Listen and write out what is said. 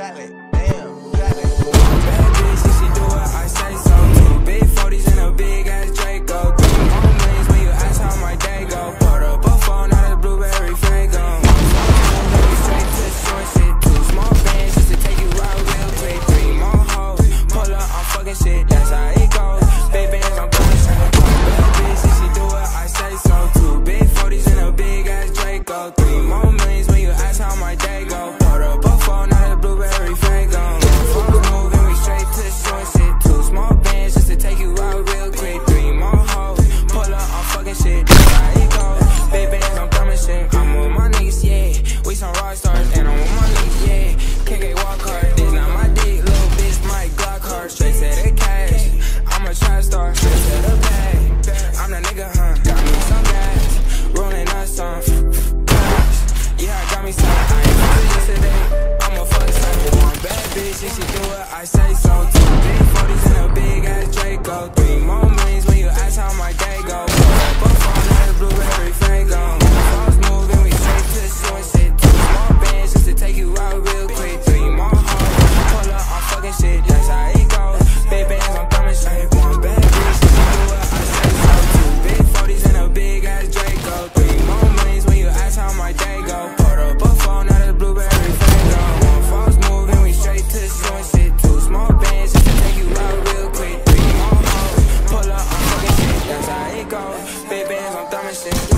Exactly. Damn. she do what I say so. too. big 40s and a big ass Draco. Three more millions when you Deuces.